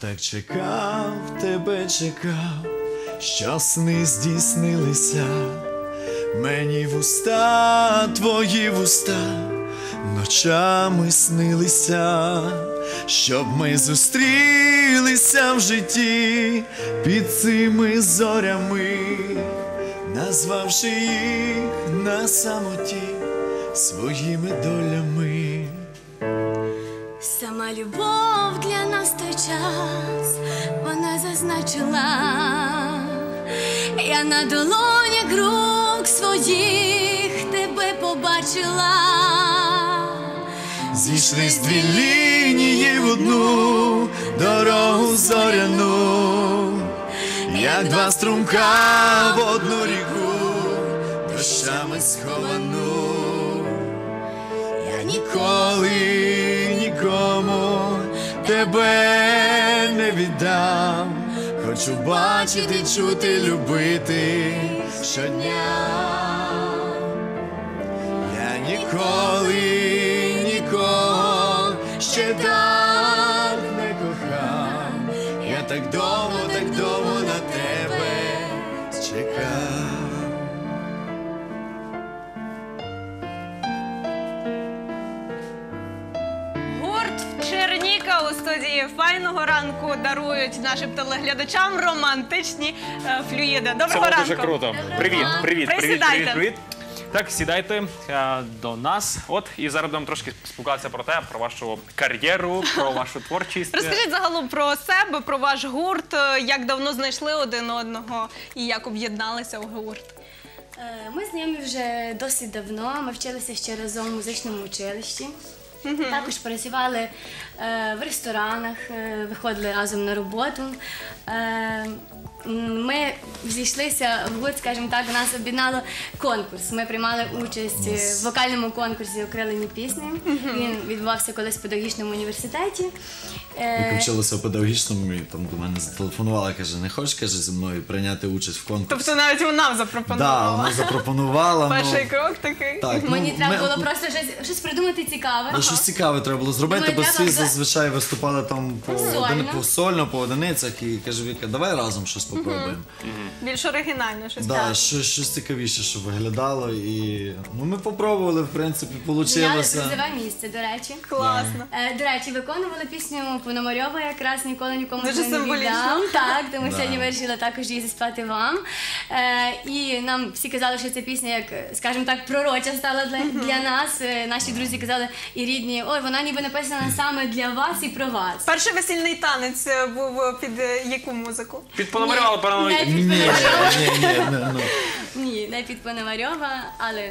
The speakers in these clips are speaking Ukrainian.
Так чекав, тебе чекав, що сни здійснилися. Мені вуста, твої вуста, ночами снилися, щоб ми зустрілися в житті під цими зорями, назвавши їх на самоті своїми долями. Сама любов для нас той час вона зазначила, я на долонях рук своїх тебе побачила. Зійшлись дві лінії в одну дорогу зоряну, як два струмка в одну ріку, дощами сховану. Я ніколи нікому тебе не віддам. Хочу бачити, чути, любити щодня. Я ніколи нікого ще так не кохав. Я так довго, студії файного ранку дарують нашим телеглядачам романтичні е, флюїди. Доброго Це ранку. дуже круто. Привіт, привіт, привіт, Присідайте. привіт, привіт. Так, сідайте е, до нас. От і зараз будемо трошки спілкуватися про те, про вашу кар'єру, про вашу творчість. Розкажіть загалом про себе, про ваш гурт, е, як давно знайшли один одного і як об'єдналися у гурт. Е, Ми знайомі вже досить давно. Ми вчилися ще разом в музичному училищі. Також працювали е, в ресторанах, е, виходили разом на роботу. Е, Ми зійшлися в гурт, скажімо так, нас об'єднало конкурс. Ми приймали участь е, в вокальному конкурсі окрилені пісні. Він відбувався колись в педагогічному університеті. Е, Як вчилася в педагогічному, і там до мене зателефонувала, каже, не хочеш каже, зі мною прийняти участь в конкурсі. Тобто навіть вона да, запропонувала. вона запропонувала. ну, Перший крок такий. Так, Мені ну, треба ми- було просто щось, щось придумати цікаве. Ну, щось цікаве треба було зробити, Думаю, бо треба всі за- зазвичай виступали там по, Сольно. один, по сольно, по одиницях, і каже Віка, давай разом щось попробуємо. Більш оригінально щось Да, так. щось, щось цікавіше, щоб виглядало. І ну, ми попробували, в принципі, Зайняли вийшло. призове місце, до речі. Класно. Е, До речі, виконували пісню Пономарьова якраз ніколи нікому Дуже вже не символічно. віддам. Так, тому Да. сьогодні вирішила також її заспівати вам. Е, і нам всі казали, що ця пісня, як, скажімо так, пророча стала для, для нас. Е, наші друзі казали і рідні, ой, вона ніби написана саме для вас і про вас. Перший весільний танець е, був е, під е, яку музику? Під Пономарьова, певно, Не Ні, ні, ні, ні, ну, не під Пономарьова, але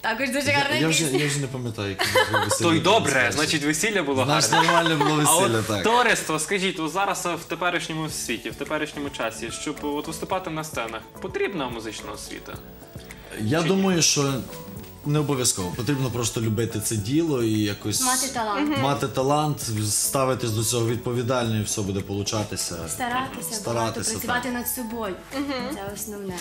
також дуже гарна я, вже, пісня. я вже не пам'ятаю, як ми веселі. то й добре, значить весілля було Значить, гарне. нормально було А весілля, от так. товариство, скажіть, от зараз в теперішньому світі, в теперішньому часі, щоб от виступати на сценах, потрібна музична освіта? Я думаю, що не обов'язково. Потрібно просто любити це діло і якось Мати талант. мати талант, ставитись до цього відповідально, і все буде получатися. Старатися, багато Старатися, працювати над собою. Це основне.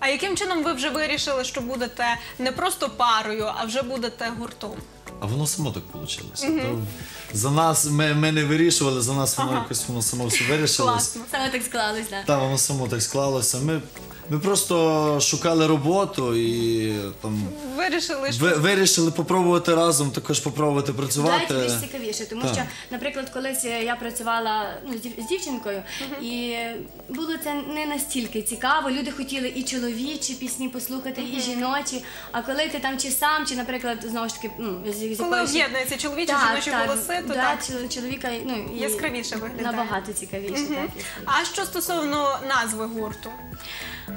А яким чином ви вже вирішили, що будете не просто парою, а вже будете гуртом? А воно само так вийшло. За нас ми, ми не вирішували, за нас воно якось воно само все вирішилось. Класно. Саме так склалось, так. Та воно само так склалося. Ми, ми просто шукали роботу і там Вирішили, що ви, вирішили попробувати разом, також попробувати працювати. Давайте більш цікавіше, тому Так. що, наприклад, колись я працювала ну, з дів- з дівчинкою, і було це не настільки цікаво. Люди хотіли і чоловічі пісні послухати, і жіночі. А коли ти там чи сам, чи, наприклад, знову ж таки, ну, з, з коли якоюсь- об'єднуються чоловічі Так, жіночі так, голоси, то да, так. чол- чоловіка ну, і Яскравіше виглядає. Набагато цікавіше, так. яскравіше. А що стосовно назви гурту?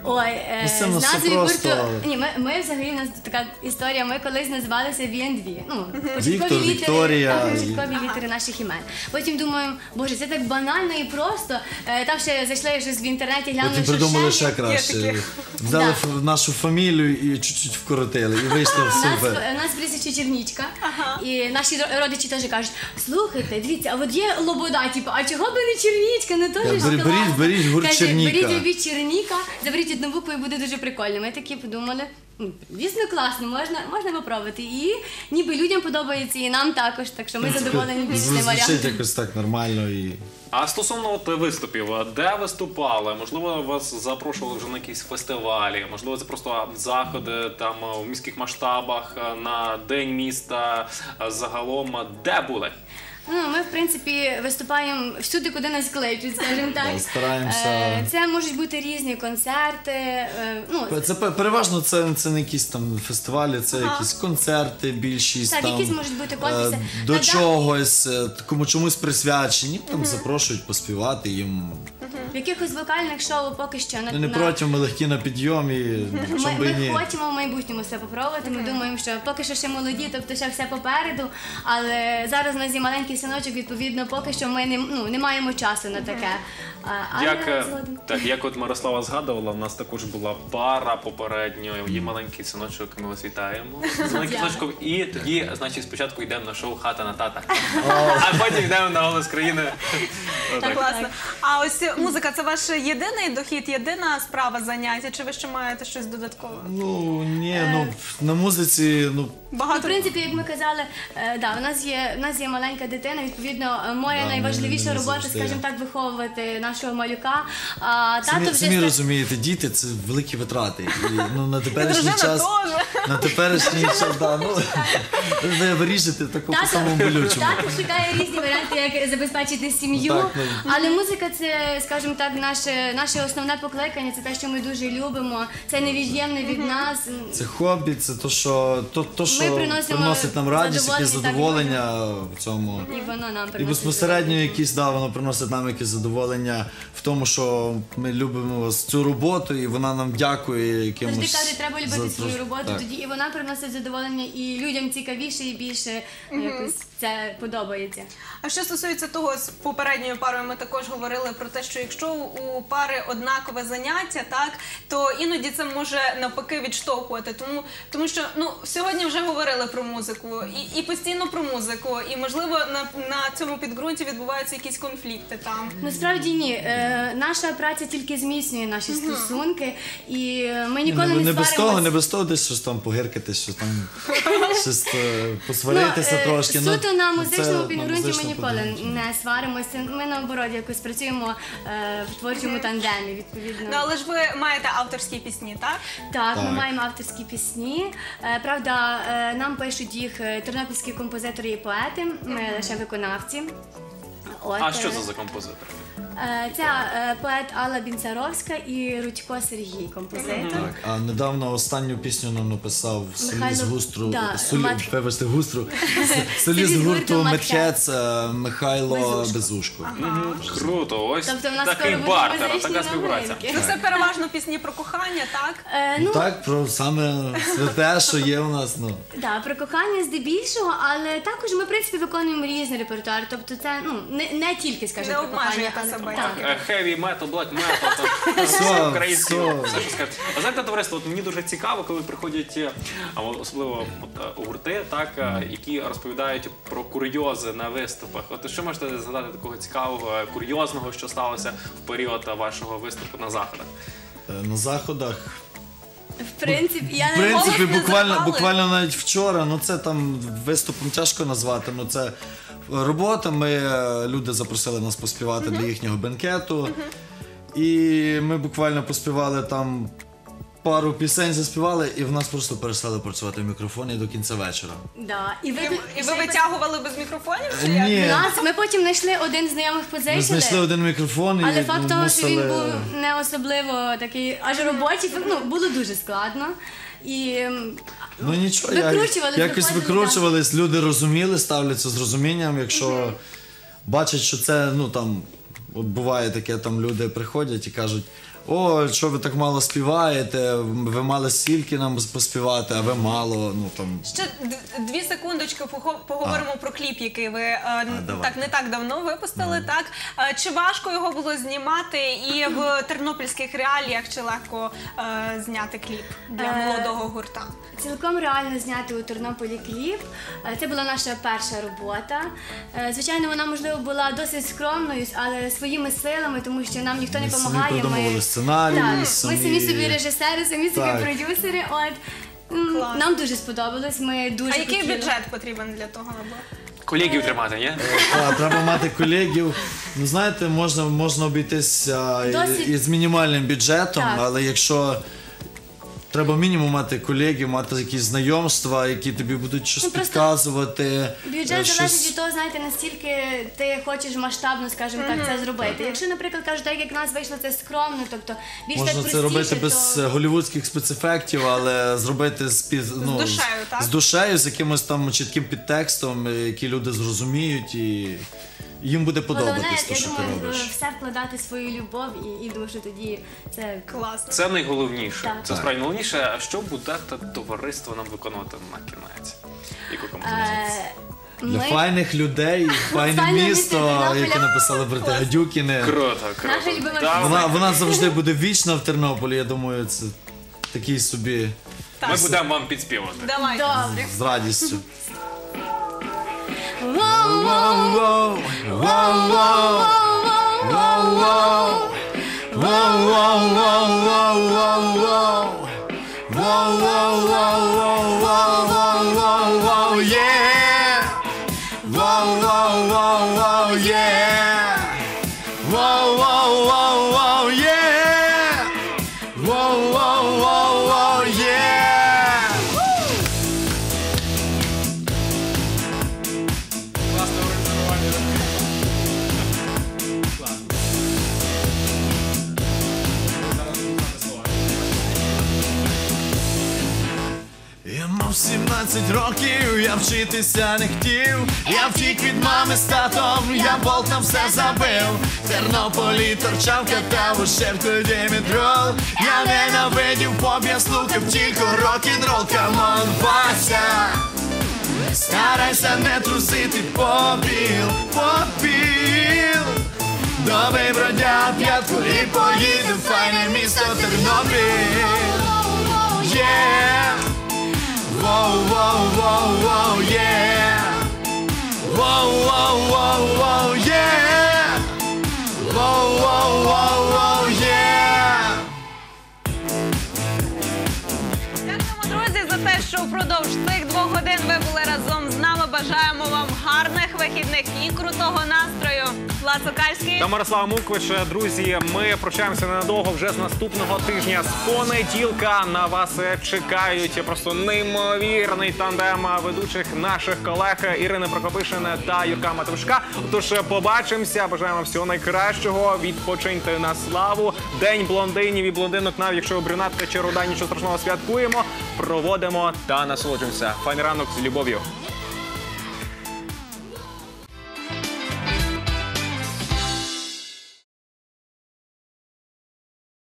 Ой, е, Ну, з все назвою просто. гурту. Ні, ми, ми взагалі у нас така історія. Ми колись називалися V&V. Ну, початкові літери, Вікторія так, початкові літери наших імен. Потім думаємо, боже, це так банально і просто. Е, Там ще зайшли щось в інтернеті, глянули, Потім що придумали ще ще краще. таке. Взяли Да. ф- нашу фамілію і чуть-чуть вкоротили. І вийшло У нас, супер. у нас прізвище Чернічка, і наші ро- родичі теж кажуть: слухайте, дивіться, а от є лобода, типу, а чого би не чернічка? Ну теж ж класно. беріть- беріть гурт Каже, Черніка. Беріть робіть черніка, заберіть одну букву і буде дуже прикольно. Ми такі подумали. ну, дійсно класно, можна, можна попробувати. І ніби людям подобається, і нам також, так що ми задоволені більше цим Звучить варіантом. якось так нормально і. А стосовно от виступів, де виступали? Можливо, вас запрошували вже на якісь фестивалі, можливо, це просто заходи там в міських масштабах на день міста е, загалом. Де були? Ну, ми, в принципі, виступаємо всюди, куди нас кличуть, скажімо так. Стараємося. Е, Це можуть бути різні концерти. е, Ну, Це пе- переважно це, це не якісь там фестивалі, це якісь концерти, більшість Так, там, якісь можуть бути конкурси. е, до На чогось, е, кому чомусь присвячені, там запрошують поспівати їм. В якихось вокальних шоу поки що на, Ну, не на- проти, ми легкі на підйомі, Ми, чому би і ми ні. хочемо в майбутньому все попробувати. Ми думаємо, що поки що ще молоді, тобто ще все попереду. Але зараз у нас є маленький синочок, відповідно, поки що ми не, ну, не маємо часу на таке. А, але Як, е, згодом. так, як от Мирослава згадувала, в нас також була пара попередньо, є маленький синочок, ми вас вітаємо. З маленьким синочком, і тоді, значить, спочатку йдемо на шоу Хата на тата, а потім йдемо на голос країни. Так, Отак. класно. А ось музика це ваш єдиний дохід, єдина справа заняття, чи ви ще маєте щось додаткове? Ну ні, ну на музиці, ну Ну, в принципі, як ми казали, е, да, у нас є у нас є маленька дитина. Відповідно, е, моя Да, найважливіша не робота, завжди. скажімо так, виховувати нашого малюка. А тато самі, вже самі ста- розумієте, діти це великі витрати. І, ну, на теперішній дружина час. теж. На теперішній час, да, ну, ви вирішите такому Тато, самому болючому. тато шукає різні варіанти, як забезпечити сім'ю. Так, ну. Але музика це, скажімо так, наше, наше основне покликання, це те, що ми дуже любимо. Це невід'ємне від нас. Це хобі, це то, що, то, то, що приносимо приносить нам радість, якесь задоволення, в цьому. І воно нам І безпосередньо якісь, да, воно приносить нам якесь задоволення в тому, що ми любимо цю роботу, і вона нам дякує якимось. Завжди кажуть, треба любити за- свою роботу, так. тоді і вона приносить задоволення, і людям цікавіше і більше якось це подобається. А що стосується того, з попередньою парою ми також говорили про те, що якщо у пари однакове заняття, так то іноді це може навпаки відштовхувати. Тому, тому що ну сьогодні вже говорили про музику і, і постійно про музику, і можливо на, на цьому підґрунті відбуваються якісь конфлікти там. Насправді ні. Е, наша праця тільки зміцнює наші стосунки, і е, ми ніколи не, не, не без того, не без того десь щось там погиркати, щось там щось е, посваритися Ну, е, трошки. ну, Суто на музичному підґрунті ми ніколи не сваримося. Ми наоборот якось працюємо е, в творчому тандемі, відповідно. Ну але ж ви маєте авторські пісні, так? Так, ми Так. маємо авторські пісні. Е, Правда, е, нам пишуть їх е, тернопільські композитори і поети, ми лише виконавці. От, А е, що це за композитор? Це е, поет Алла Бінцаровська і Рудько Сергій, композитор. Так, а недавно останню пісню нам написав соліст густру, да, солі, Мат- вибачте, густру, соліст гурту. Метхец е, Михайло Безушко. Мгм, Круто, ось Тобто в нас такий скоро бартер, така співпраця. новинки. Ну це переважно пісні про кохання, так? Е, Ну, ну, так, про саме святе, що є у нас. Ну. Да, про кохання здебільшого, але також ми в принципі виконуємо різний репертуар. Тобто це ну не, не тільки скажімо Не про кохання, але Heavy metal, black metal, там, Все, що скажете. А знаєте, товариство, от мені дуже цікаво, коли приходять, е, а особливо от, е, гурти, так, е, які розповідають про курйози на виступах. От що можете згадати такого цікавого, е, курйозного, що сталося в період е, вашого виступу на заходах? Е, На заходах. В принципі, я В принципі, не буквально, буквально навіть вчора, ну це там виступом тяжко назвати, ну це робота. Ми е, люди запросили нас поспівати для їхнього бенкету. І ми буквально поспівали там пару пісень, заспівали, і в нас просто перестали працювати мікрофони до кінця вечора. да. і ви, І, і ви витягували без мікрофонів? Чи як? Ні, нас. Ми потім знайшли один знайомих ми знайшли один мікрофон і Але факт того, що він мусили- був не особливо такий аж робочий, ну було дуже складно. І Ну нічого, я, Викручувались, якось викручувались, люди розуміли, ставляться з розумінням. Якщо бачать, що це, ну там, от буває таке, там люди приходять і кажуть. О, що ви так мало співаєте? Ви мали стільки нам поспівати, а ви мало. Ну там Ще д- дві секундочки пого- поговоримо про кліп, який ви е, н- давай. так не так давно випустили. Так Е, чи важко його було знімати і в тернопільських реаліях, чи легко е, зняти кліп для Е, молодого гурта? Цілком реально зняти у Тернополі кліп. Е, Це була наша перша робота. Е, Звичайно, вона можливо була досить скромною, але своїми силами, тому що нам ніхто не допомагає. Ми, сценарій. сценарії, Так, ми самі... самі собі режисери, самі собі Так. продюсери. От М, Клас. нам дуже сподобалось. Ми дуже А який хотіли. бюджет потрібен для того, або Колегів тримати, ні? Так, треба мати колегів. Ну знаєте, можна, можна обійтися і- Досить- і з мінімальним бюджетом, Так. але якщо треба мінімум мати колегів, мати якісь знайомства, які тобі будуть щось Ну, підказувати. е, Бюджет щось- залежить від того, знаєте, наскільки ти хочеш масштабно, скажімо так, це зробити. Якщо, наприклад, кажуть, так як в нас вийшло це скромно, тобто більш Можна так це робити без то... е, голівудських спецефектів, але зробити з, під, ну, душею, так? з душею, з якимось там чітким підтекстом, е, який люди зрозуміють, і їм буде Головне, подобатись те, я що ти думаю, робиш. все вкладати свою любов і, і душу тоді це класно. Це найголовніше. Так. Це справді найголовніше. А що буде те товариство нам виконувати на кінець? Яку композицію? Е, Для ми- файних людей, файне Файне місто місто, Тернополя. яке написали брати Гадюкіни. Круто, круто. Любима Да, Вона, вона завжди буде вічна в Тернополі, я думаю, це такий собі Ми будемо вам підспівати. Давай. Добре. з радістю. whoa, whoa. 12 років я вчитися не хотів, я втік від мами з татом, я болтом все забив. В Тернополі торчав катав у шерку димедрол Я ненавидів поп, я слухав тільки рок-н-рол, come on, Вася. Старайся не трусити попіл, попіл. Добий, бродя, п'ятку і поїдем, файне місто Тернопіль. Yeah! Whoa, whoa, whoa, whoa, yeah. Whoa, whoa, whoa, whoa, yeah. Whoa, whoa, whoa, whoa, yeah. Дякуємо, друзі, за те, що впродовж цих двох годин ви були разом з нами. Бажаємо вам гарних вихідних і крутого настрою. Влад Та Мирослава Муквич, друзі, ми прощаємося ненадовго вже з наступного тижня. З понеділка на вас чекають просто неймовірний тандем ведучих наших колег Ірини Прокопишин та Юрка Матушка. Тож побачимося. Бажаємо всього найкращого. Відпочиньте на славу. День блондинів і блондинок, навіть якщо брюнетка чи руда, нічого страшного святкуємо. Проводимо та насолоджуємося. Файний ранок з любов'ю.